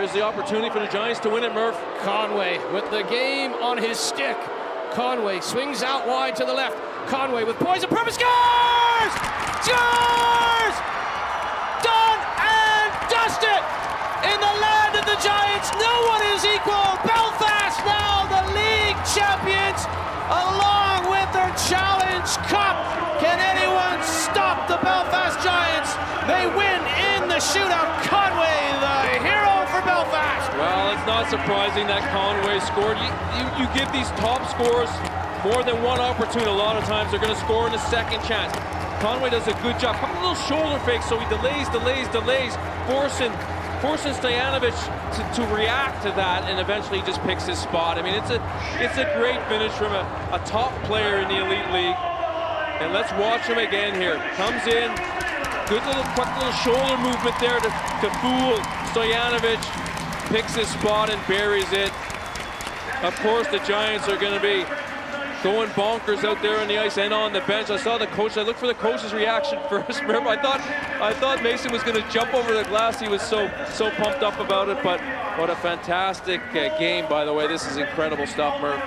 Here's the opportunity for the Giants to win it, Murph. Conway with the game on his stick. Conway swings out wide to the left. Conway with poise and purpose scores! Scores! Done and dusted! In the land of the Giants, no one is equal. Belfast now the league champions, along with their Challenge Cup. Can anyone stop the Belfast Giants? They win in the shootout. Conway, the it's not surprising that Conway scored. You, you, you give these top scorers more than one opportunity. A lot of times they're going to score in the second chance. Conway does a good job. A little shoulder fake, so he delays, delays, delays, forcing forcing Stojanovic to, to, react to that, and eventually he just picks his spot. I mean, it's a it's a great finish from a, a top player in the Elite League. And let's watch him again here. Comes in, good little quick little shoulder movement there to, to fool Stojanovic. Picks his spot and buries it. Of course, the Giants are going to be going bonkers out there on the ice and on the bench. I saw the coach. I looked for the coach's reaction first. Remember, I thought I thought Mason was going to jump over the glass. He was so so pumped up about it. But what a fantastic uh, game, by the way. This is incredible stuff, Murph.